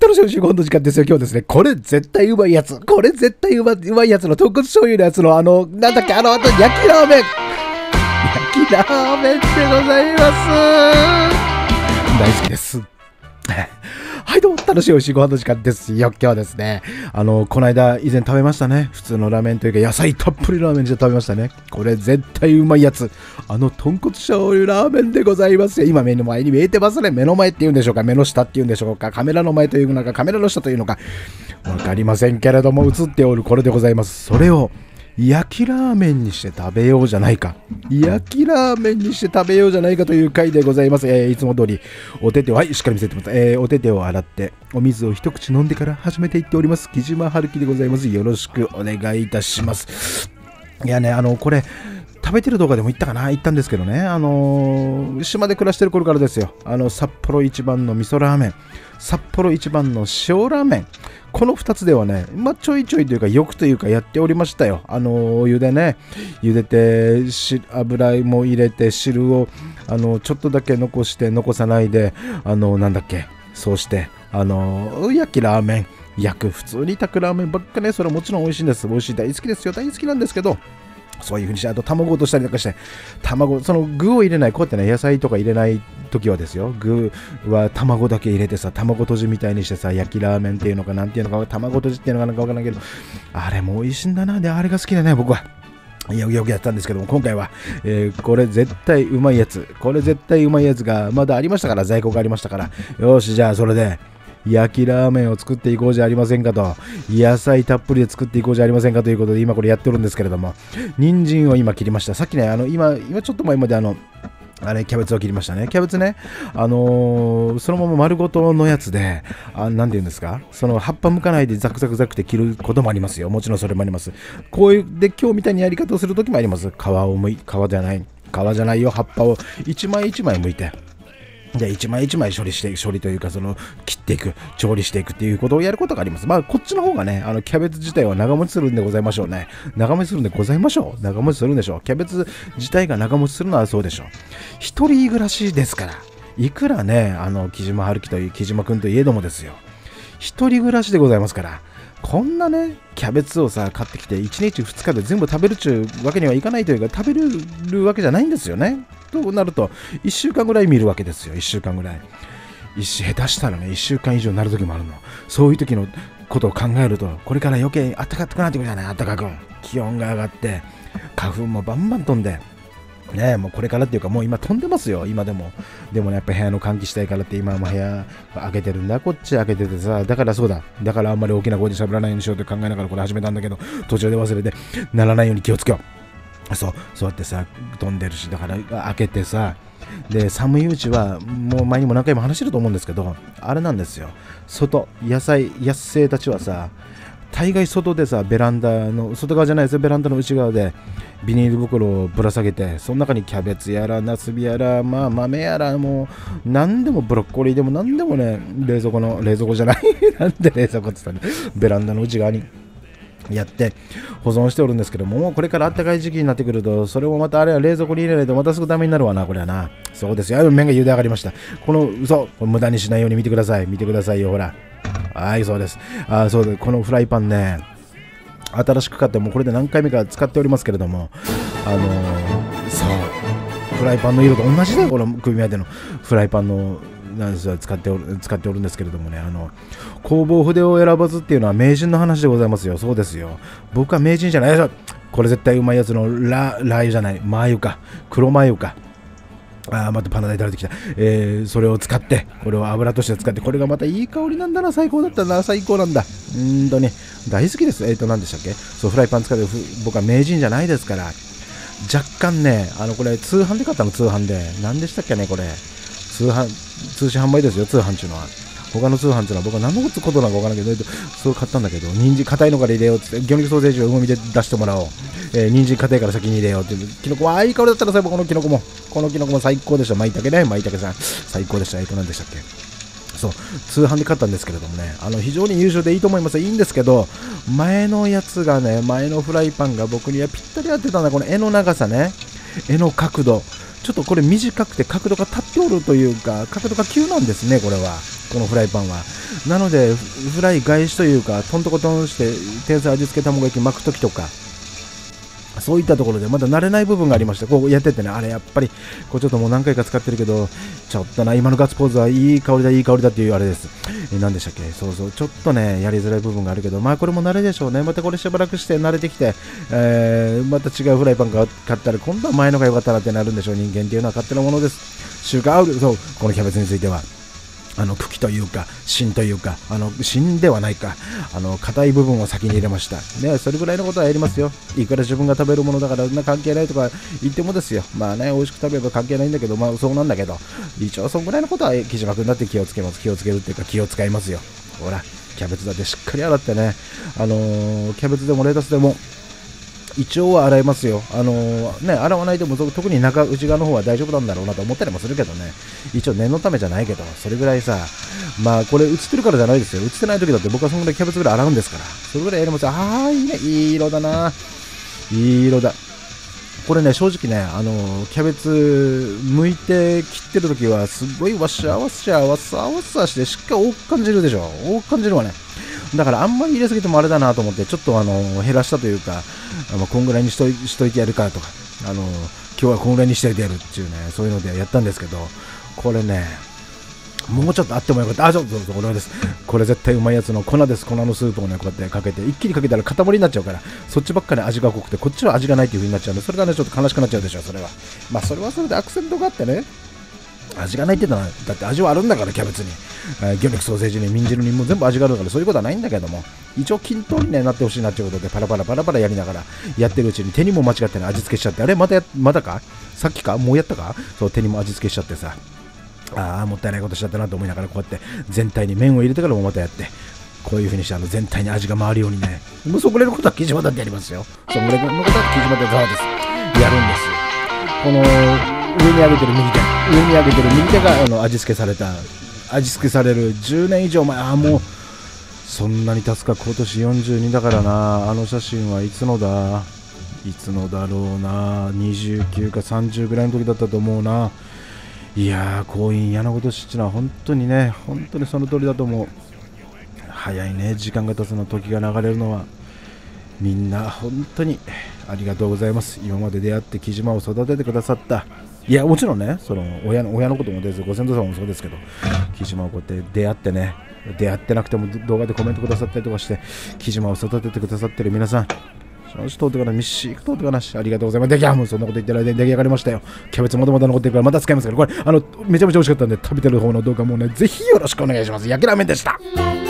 楽しみ5分の時間ですよ、今日ですね。これ絶対うまいやつ。これ絶対うまうまいやつの豚骨醤油のやつのあの、なんだっけ、あの、あと焼きラーメン。焼きラーメンでございます。大好きです。はい、どうも、楽しい美味しいご飯の時間ですよ。今日はですね、あの、この間、以前食べましたね。普通のラーメンというか、野菜たっぷりラーメンで食べましたね。これ絶対うまいやつ。あの、豚骨醤油ラーメンでございますよ。今、目の前に見えてますね。目の前って言うんでしょうか、目の下って言うんでしょうか、カメラの前というのか、カメラの下というのか、わかりませんけれども、映っておるこれでございます。それを、焼きラーメンにして食べようじゃないか。焼きラーメンにして食べようじゃないかという回でございます。えーいつも通り、お手手を、はい、しっかり見せてます。えーお手手を洗って、お水を一口飲んでから始めていっております。木島春樹でございます。よろしくお願いいたします。いやね、あの、これ、食べてる動画でも言ったかな？言ったんですけどね、あのー島で暮らしてる頃からですよ。あの、札幌一番の味噌ラーメン、札幌一番の塩ラーメン。この2つではね、まあ、ちょいちょいというか、よくというかやっておりましたよ。あのーお湯でね、茹でて、油も入れて、汁を、あのちょっとだけ残して、残さないで、あのなんだっけ、そうして、あの焼きラーメン。焼く普通に炊くラーメンばっかね、それはもちろん美味しいんです。美味しい、大好きですよ。大好きなんですけど、そういうふうにして、あと卵落としたりとかして、卵、その具を入れない、こうやってね、野菜とか入れない時はですよ、具は卵だけ入れてさ、卵とじみたいにしてさ、焼きラーメンっていうのか、なんていうのか、卵とじっていうのかなんかわからないけど、あれも美味しいんだな、で、あれが好きだね、僕は。よくよくやったんですけども、今回は、えーこれ絶対うまいやつ、これ絶対うまいやつがまだありましたから、在庫がありましたから、よし、じゃあそれで、焼きラーメンを作っていこうじゃありませんかと、野菜たっぷりで作っていこうじゃありませんかということで、今これやってるんですけれども、人参を今切りました。さっきね、あの、今、今ちょっと前まであの、あれ、キャベツを切りましたね。キャベツね、あのーそのまま丸ごとのやつで、あなんて言うんですか、その葉っぱ剥かないでザクザクザクって切ることもありますよ。もちろんそれもあります。こういう、で、今日みたいにやり方をするときもあります。皮をむい、皮じゃない、皮じゃないよ、葉っぱを一枚一枚剥いて。で一枚一枚処理して処理というかその切っていく調理していくっていうことをやることがあります。まあこっちの方がねあのキャベツ自体は長持ちするんでございましょうね。長持ちするんでございましょう。長持ちするんでしょう。キャベツ自体が長持ちするのはそうでしょう。一人暮らしですから。いくらねあの木島春樹という木島君といえどもですよ。一人暮らしでございますから。こんなねキャベツをさ買ってきて1日2日で全部食べるっちゅうわけにはいかないというか食べるわけじゃないんですよね。となると1週間ぐらい見るわけですよ。1週間ぐらい。一週下手したらね1週間以上になる時もあるの。そういう時のことを考えるとこれから余計暖かくなってくるじゃない暖かく。気温が上がって花粉もバンバン飛んでねもうこれからっていうかもう今飛んでますよ。今でも。でもねやっぱ部屋の換気したいからって今も部屋開けてるんだ。こっち開けててさだからそうだ。だからあんまり大きな声で喋らないようにしようって考えながらこれ始めたんだけど途中で忘れてならないように気をつけよう。そう。そうやってさ飛んでるしだから開けてさで寒いうちはもう前にも何回も話してると思うんですけどあれなんですよ。外野菜野生たちはさ大概外でさベランダの外側じゃないですよ。ベランダの内側でビニール袋をぶら下げてその中にキャベツやらナスビやら、まあ、豆やらもう何でもブロッコリーでも何でもね冷蔵庫の冷蔵庫じゃない なんで冷蔵庫って言ったら、ね、ベランダの内側に。やって保存しておるんですけどももうこれから暖かい時期になってくるとそれをまたあれは冷蔵庫に入れないとまたすぐダメになるわなこれはな。そうですよ。麺が茹で上がりました。この嘘。これ無駄にしないように見てください。見てくださいよほら。はいそうです。あそうでこのフライパンね新しく買ってもうこれで何回目か使っておりますけれどもあのーそうフライパンの色と同じだよ。この組み合わせのフライパンのなんですよ使っておる使っておるんですけれどもねあの工房筆を選ばずっていうのは名人の話でございますよ。そうですよ。僕は名人じゃないですよ。これ絶対うまいやつのララー油じゃない。マー油か。黒マー油か。あまたパナダイ垂れてきた、えーそれを使ってこれを油として使ってこれがまたいい香りなんだな。最高だったな。最高なんだ。うんとね大好きです。えっ、と何でしたっけ？そうフライパン使って僕は名人じゃないですから。若干ねあのこれ通販で買ったの？通販で。何でしたっけねこれ。通販通信販売ですよ通販っていうのは。他の通販っていうのは僕は何のことなのか分からないけどそう買ったんだけど人参硬いのから入れようっつって魚肉ソーセージをうまみで出してもらおう、えー、人参硬いから先に入れようっていうキノコはいい香りだったらさこのキノコもこのキノコも最高でした。舞茸ね舞茸さん。最高でした。えっと何でしたっけそう通販で買ったんですけれどもねあの非常に優秀でいいと思いますいいんですけど前のやつがね前のフライパンが僕にはぴったり合ってたんだこの絵の長さね絵の角度ちょっとこれ短くて角度が立っておるというか角度が急なんですねこれはこのフライパンはなのでフライ返しというかトントコトンして天才味付け卵焼き巻く時とかそういったところでまだ慣れない部分がありましてこうやっててねあれやっぱりこうちょっともう何回か使ってるけどちょっとな今のガッツポーズはいい香りだいい香りだっていうあれです。え何でしたっけ？そうそう。ちょっとねやりづらい部分があるけどまあこれも慣れでしょうね。またこれしばらくして慣れてきて、えー、また違うフライパン買ったら今度は前のが良かったなってなるんでしょう。人間っていうのは勝手なものです。週間そうこのキャベツについては。あの茎というか芯というかあの芯ではないかあの硬い部分を先に入れました。ねそれぐらいのことはやりますよ。いくら自分が食べるものだからそんな関係ないとか言ってもですよ。まあね美味しく食べれば関係ないんだけどまあそうなんだけど一応そんぐらいのことは木島君だって気をつけます。気をつけるっていうか気を使いますよ。ほらキャベツだってしっかり洗ってね。あのー、キャベツでもレタスでも一応は洗いますよ。あのー、ね、洗わないでも特に中、内側の方は大丈夫なんだろうなと思ったりもするけどね。一応念のためじゃないけど、それぐらいさ、まあこれ映ってるからじゃないですよ。映ってない時だって僕はそのぐらいキャベツぐらい洗うんですから。それぐらいやります。ああ、いいね。いい色だな。いい色だ。これね、正直ね、あのー、キャベツ剥いて切ってる時はすごいわしゃわしゃわさわさしてしっかり多く感じるでしょ。多く感じるわね。だからあんまり入れすぎてもあれだなと思って、ちょっとあの減らしたというか、あのこんぐらいにしとしといてやるかとか、あの今日はこんぐらいにしておいてやるっていうね、そういうのでやったんですけど、これね、もうちょっとあってもよかった。あ、ちょっと、これです。これ絶対うまいやつの粉です。粉のスープをね、こうやってかけて、一気にかけたら塊になっちゃうから、そっちばっかり味が濃くて、こっちは味がないっていう風になっちゃうんで、それがね、ちょっと悲しくなっちゃうでしょ、それは。まあ、それはそれでアクセントがあってね、味がないって言ったら、だって味はあるんだから、キャベツに。えー、魚肉ソーセージに、民汁にも全部味があるから、そういうことはないんだけども、一応均等に、ね、なってほしいなっていうことで、パラパラパラパラやりながら、やってるうちに手にも間違ってね、味付けしちゃって、あれまたまだか？さっきか？もうやったか？そう、手にも味付けしちゃってさ、ああ、もったいないことしちゃったなと思いながら、こうやって全体に麺を入れてからもまたやって、こういう風にしてあの全体に味が回るようにね、もうそこらのことは生地まだってやりますよ。そこらのことは生地までザーです。やるんですよ。この上に上げてる右手。上に上げてる右手があの味付けされた。味付けされる10年以上前。ああもうそんなに経つか今年42だからな。あの写真はいつのだ？いつのだろうな。29か30ぐらいの時だったと思うな。いやー婚姻嫌なことしっちのは本当にね本当にその通りだと思う。早いね時間が経つの時が流れるのは。みんな本当にありがとうございます。今まで出会って木島を育ててくださった。いやもちろんねその親の親のこともですご先祖様もそうですけど木島をこうやって出会ってね出会ってなくても動画でコメントくださったりとかして木島を育ててくださってる皆さんよし、通ってからミッシー、通ってからし、ありがとうございます。できゃもうそんなこと言ってる間に出来上がりましたよ。キャベツまだまだ残ってるからまた使いますから、これ、あの、めちゃめちゃ美味しかったんで、食べてる方の動画もね、ぜひよろしくお願いします。焼きラーメンでした。